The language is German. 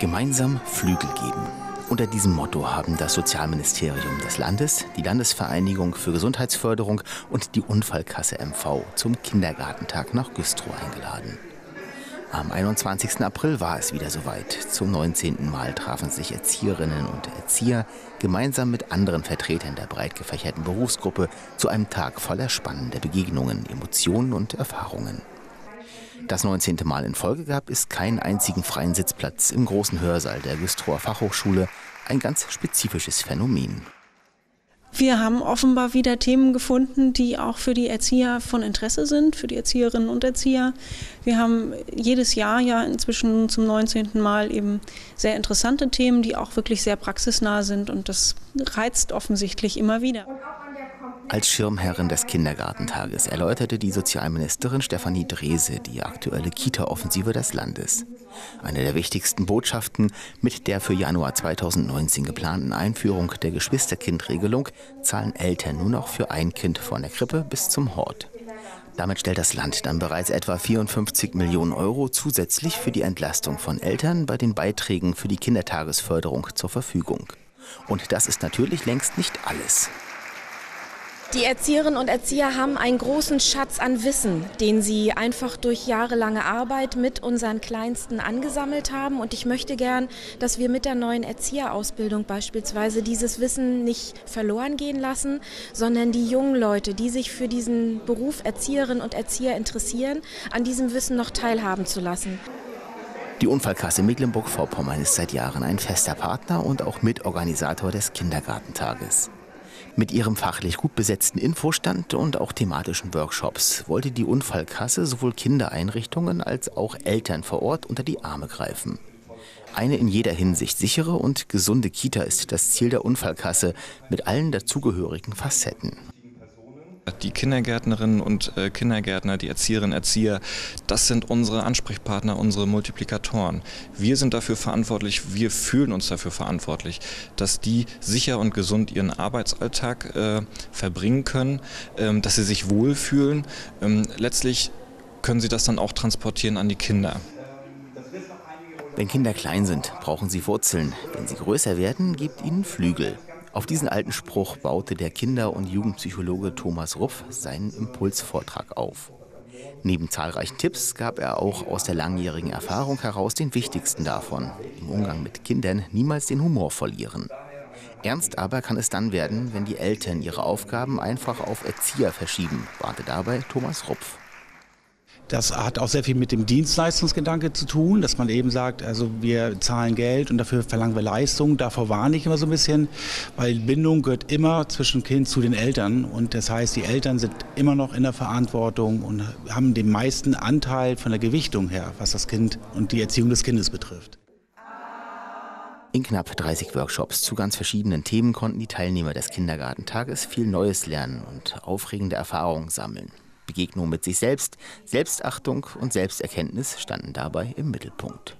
Gemeinsam Flügel geben. Unter diesem Motto haben das Sozialministerium des Landes, die Landesvereinigung für Gesundheitsförderung und die Unfallkasse MV zum Kindergartentag nach Güstrow eingeladen. Am 21. April war es wieder soweit. Zum 19. Mal trafen sich Erzieherinnen und Erzieher gemeinsam mit anderen Vertretern der breit gefächerten Berufsgruppe zu einem Tag voller spannender Begegnungen, Emotionen und Erfahrungen. Das 19. Mal in Folge gab es keinen einzigen freien Sitzplatz im großen Hörsaal der Güstrower Fachhochschule, ein ganz spezifisches Phänomen. Wir haben offenbar wieder Themen gefunden, die auch für die Erzieher von Interesse sind, für die Erzieherinnen und Erzieher. Wir haben jedes Jahr ja inzwischen zum 19. Mal eben sehr interessante Themen, die auch wirklich sehr praxisnah sind und das reizt offensichtlich immer wieder. Als Schirmherrin des Kindergartentages erläuterte die Sozialministerin Stefanie Drese die aktuelle Kita-Offensive des Landes. Eine der wichtigsten Botschaften mit der für Januar 2019 geplanten Einführung der Geschwisterkindregelung zahlen Eltern nur noch für ein Kind von der Krippe bis zum Hort. Damit stellt das Land dann bereits etwa 54 Millionen Euro zusätzlich für die Entlastung von Eltern bei den Beiträgen für die Kindertagesförderung zur Verfügung. Und das ist natürlich längst nicht alles. Die Erzieherinnen und Erzieher haben einen großen Schatz an Wissen, den sie einfach durch jahrelange Arbeit mit unseren Kleinsten angesammelt haben. Und ich möchte gern, dass wir mit der neuen Erzieherausbildung beispielsweise dieses Wissen nicht verloren gehen lassen, sondern die jungen Leute, die sich für diesen Beruf Erzieherinnen und Erzieher interessieren, an diesem Wissen noch teilhaben zu lassen. Die Unfallkasse Mecklenburg-Vorpommern ist seit Jahren ein fester Partner und auch Mitorganisator des Kindergartentages. Mit ihrem fachlich gut besetzten Infostand und auch thematischen Workshops wollte die Unfallkasse sowohl Kindereinrichtungen als auch Eltern vor Ort unter die Arme greifen. Eine in jeder Hinsicht sichere und gesunde Kita ist das Ziel der Unfallkasse mit allen dazugehörigen Facetten. Die Kindergärtnerinnen und äh, Kindergärtner, die Erzieherinnen, Erzieher, das sind unsere Ansprechpartner, unsere Multiplikatoren. Wir sind dafür verantwortlich, wir fühlen uns dafür verantwortlich, dass die sicher und gesund ihren Arbeitsalltag äh, verbringen können, ähm, dass sie sich wohlfühlen. Ähm, letztlich können sie das dann auch transportieren an die Kinder. Wenn Kinder klein sind, brauchen sie Wurzeln. Wenn sie größer werden, gibt ihnen Flügel. Auf diesen alten Spruch baute der Kinder- und Jugendpsychologe Thomas Ruff seinen Impulsvortrag auf. Neben zahlreichen Tipps gab er auch aus der langjährigen Erfahrung heraus den wichtigsten davon, im Umgang mit Kindern niemals den Humor verlieren. Ernst aber kann es dann werden, wenn die Eltern ihre Aufgaben einfach auf Erzieher verschieben, warnte dabei Thomas Rupf. Das hat auch sehr viel mit dem Dienstleistungsgedanke zu tun, dass man eben sagt, also wir zahlen Geld und dafür verlangen wir Leistung. Davor warne ich immer so ein bisschen, weil Bindung gehört immer zwischen Kind zu den Eltern und das heißt, die Eltern sind immer noch in der Verantwortung und haben den meisten Anteil von der Gewichtung her, was das Kind und die Erziehung des Kindes betrifft. In knapp 30 Workshops zu ganz verschiedenen Themen konnten die Teilnehmer des Kindergartentages viel Neues lernen und aufregende Erfahrungen sammeln. Begegnung mit sich selbst, Selbstachtung und Selbsterkenntnis standen dabei im Mittelpunkt.